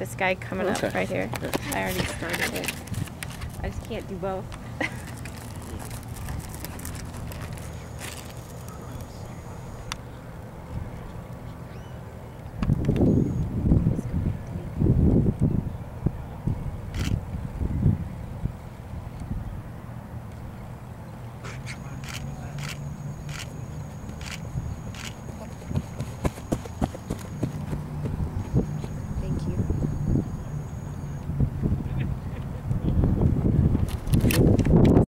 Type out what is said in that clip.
this guy coming Okay. up right here. I already started it. I just can't do both.